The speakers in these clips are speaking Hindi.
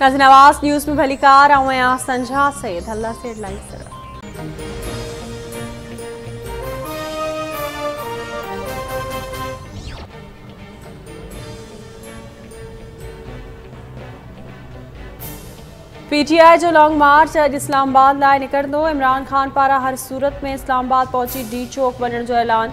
नाज़िन आवाज़ न्यूज़ में भली कार, आऊँ संझा सैद अल्लाह से हेडलाइंस तरह पीटीआई जो लॉन्ग मार्च अॼु इस्लामाबाद लाइ निकिरंदो, इमरान ख़ान पारां हर सूरत में इस्लामाबाद पहुची डी चौक जो ऐलान।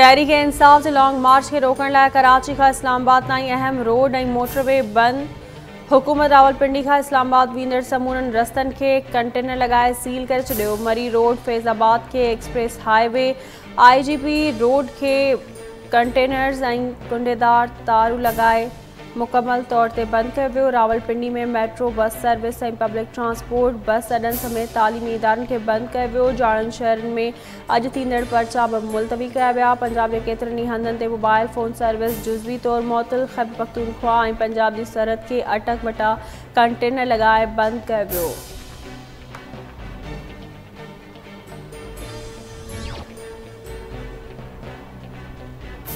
तहरीक इंसाफ़ जे लॉन्ग मार्च के रोकण लाइ कराची का इस्लामाबाद ताईं अहम रोड ऐं मोटरवे बंद। हुकूमत रावलपिंडी का इस्लामाबाद वेंदड़ समूरनि रस्तनि खे कंटेनर लगाए सील कर छॾियो मरी रोड, फैज़ाबाद के एक्सप्रेस हाईवे। आईजीपी रोड के कंटेनर्स कुंडेदार तारूं लॻाए मुकमल तौर पर बंद कयो वियो रावलपिंडी में metro, bus service public transport, बस अॾनि समेत तालीमी इदारनि खे बंदि कयो वियो। जाड़नि शहरनि में अॼु थींदड़ पर्चा बि मुलतवी कया विया। पंजाब जे केतिरनि ई हंधनि ते मोबाइल फ़ोन सर्विस जुज़वी तौरु मुअतल ख़ैब पख्तूनख्वा पंजाब जी सरहद खे अटक बटा कंटेनर लॻाए बंदि कयो वियो।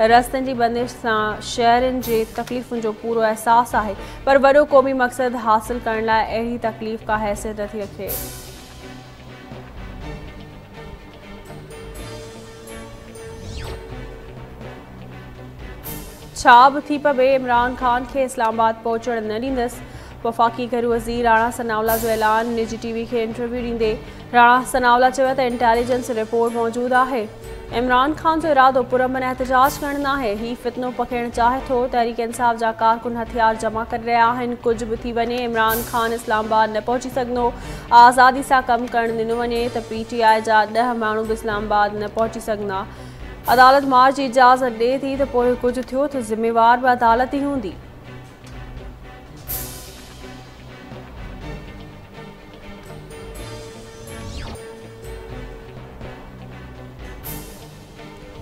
रस्तनि जी बंदिश सां, शहरनि जे तकलीफ़ुनि जो पूरो अहसासु आहे, पर वॾो क़ौमी मक़सदु हासिलु करण लाइ तकलीफ़ का हैसियत नथी रखे। थी पवे, इमरान ख़ान खे इस्लामाबाद पहुचण न ॾींदसि। वफ़ाक़ी घरू वज़ीर राणा सनावला जो ऐलान, निजी टीवी खे इंटरव्यू ॾींदे। राणा सनावला इंटेलिजेंस रिपोर्ट मौजूदु आहे। इमरान ख़ान जो इरादो पुरमन एहतजाज करणु न आहे हीउ फितनो पखेड़णु चाहे थो, तहरीक इंसाफ़ जा कारकुन हथियार जमा करे रहिया आहिनि। कुझु बि थी वञे, इमरान ख़ान इस्लामाबाद न पहुची सघंदो आज़ादी सां कमु करणु ॾिनो वञे, त पी टी आई जा ॾह इस्लामाबाद न पहुची सघंदा। अदालत मार्च जी इजाज़त ॾिए थी, त कुझु थियो, त ज़िम्मेवार बि अदालत ई हूंदी।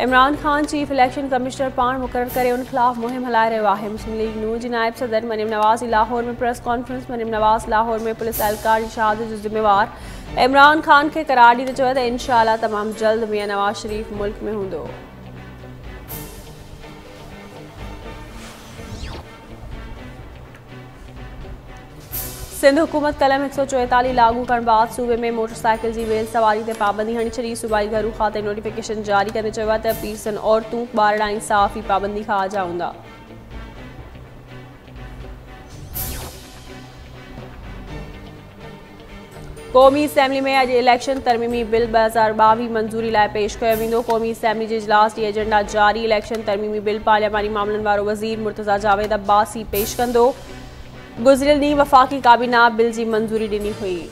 Imran Khan chief election commissioner पाण मुकर करे उन ख़िलाफ़ मुहिम हलाए रो है मुस्लिम लीग नून जी नायब सदर मनीम नवाज़ लाहौर में प्रेस कॉन्फ्रेंस, मनीम नवाज़ लाहौर में पुलिस एहलकार शहादत जो ज़िम्मेवार। इमरान ख़ान के करार दी चयो त इनशा तमामु जल्द मियाँ नवाज़ शरीफ़ मुल्क में हूंदो। सिंध हुकूमत कलम एक सौ चोएतालीह लागू करण बाद सूबे में मोटरसाइकिल जी वेल सवारी ते पाबंदी हणी छॾी सूबाई घरू खाते नोटिफिकेशन जारी कंदे पीरसन औरतूं ॿारड़ा ऐं साफ़ ई पाबंदी खां आजा क़ौमी असैम्बली में अॼु इलेक्शन तरमीमी बिल ॿ हज़ार ॿावीह मंज़ूरी लाइ पेश कयो क़ौमी असैम्बली जे इजलास ॾींहुं एजेंडा जारी। इलेक्शन तरमीमी बिल पार्लियामानी मामलनि वारो वज़ीर मुर्तज़ा जावेद अब्बास पेश कंदो। गुज़िरियल वफ़ाक़ी काबीना बिल जी मंज़ूरी ॾिनी हुई।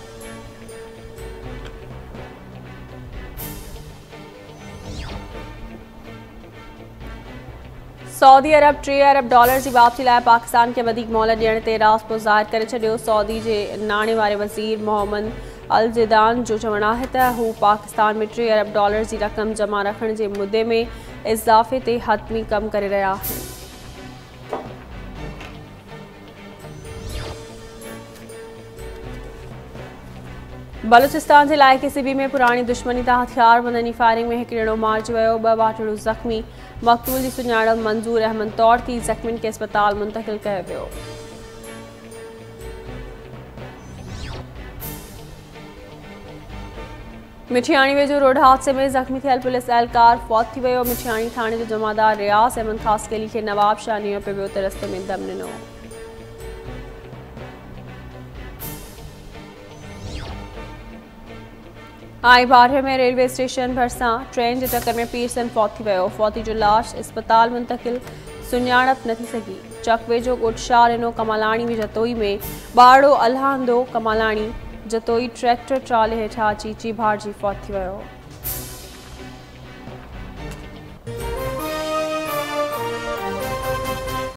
सऊदी अरब टे अरब डॉलर जी वापसी लाइ पाकिस्तान वधीक मोहलत ॾियण ते ज़ाहिर करे सऊदी जे नाणे वारे वज़ीर मोहम्मद अल ज़िदान जो चवणु आहे त हू पाकिस्तान में टे अरब डॉलर जी रक़म जमा रखण जे मुदे में इज़ाफ़े ते हतमी कमु करे रहिया आहिनि। बलूचिस्तान जे इलाइक़े सिबी में पुराणी दुश्मनी तां हथियार बंदनी फायरिंग में हिकु ॼणो मारिजी वियो, ॿ ज़ख़्मी। मक़तूल जी सुञाणप मंज़ूर अहमद तौर थी ज़ख़्मियुनि खे अस्पताल मुंतकिल कयो मिठियाणी वेझो रोड हादसे में ज़ख़्मी थियल पुलिस एहलकार फौत थी मिठियाणी थाणे जो जमादार रियाज़ अहमद ख़ासकेली खे नवाब शाह नीअं पियो वियो, त रस्ते में दम ॾिनो आई बारह में रेलवे स्टेशन भरसा ट्रेन जे टकर में पीरसन फौत वियो। फौती जो लाश अस्पताल मुंतकिल सुञाणप न थी सघी। चक वेझो ॻोठ शाह कमालाणी जतोई में बाड़ो अल्हांदो कमालाणी जतोई ट्रैक्टर ट्राले हेठां अची चीभार जी फौत वियो।